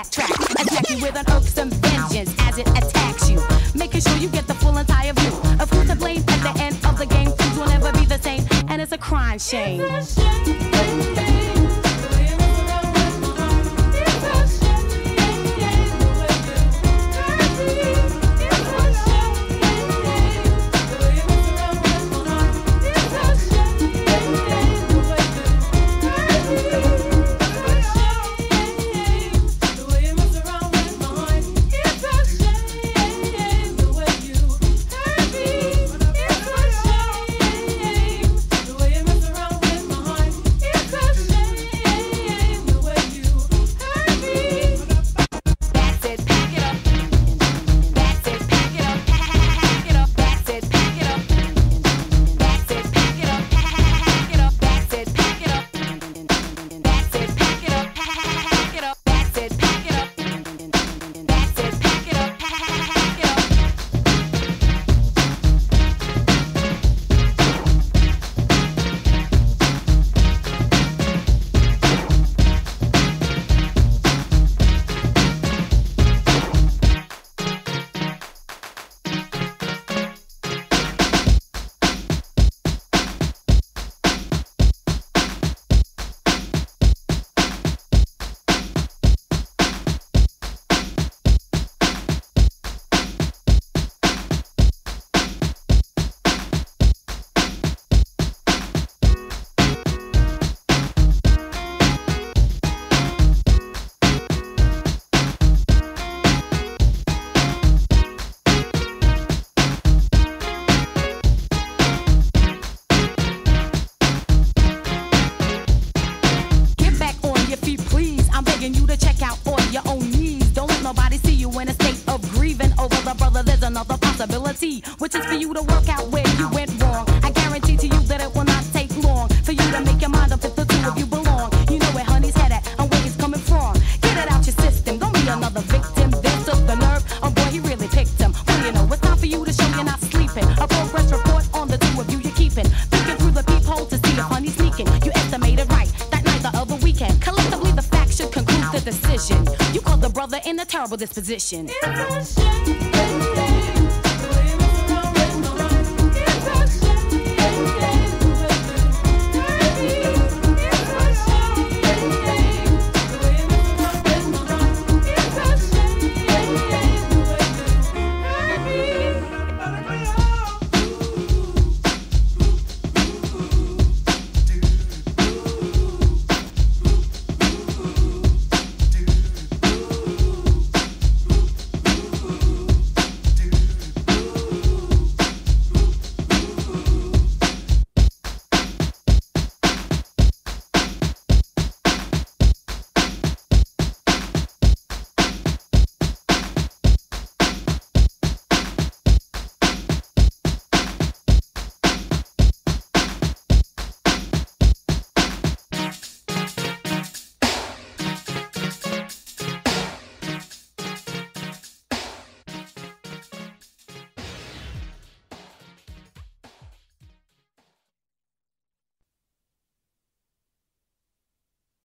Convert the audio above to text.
backtrack. Attack you with an irksome vengeance as it attacks you. Making sure you get the full entire view of who's to blame at the end of the game. Things will never be the same, and it's a crime shame. That's another possibility, which is for you to work out where you went wrong. I guarantee to you that it will not take long for you to make your mind up if the two of you belong. You know where honey's head at and where he's coming from. Get it out your system. Don't be another victim. This took the nerve. Oh boy, he really picked him. Well, you know, it's time for you to show you're not sleeping. A progress report on the two of you you're keeping. Peeking through the peephole to see if honey's sneaking. You estimated right that night the other weekend. Collectively, the facts should conclude the decision. You called the brother in a terrible disposition. It's a shame.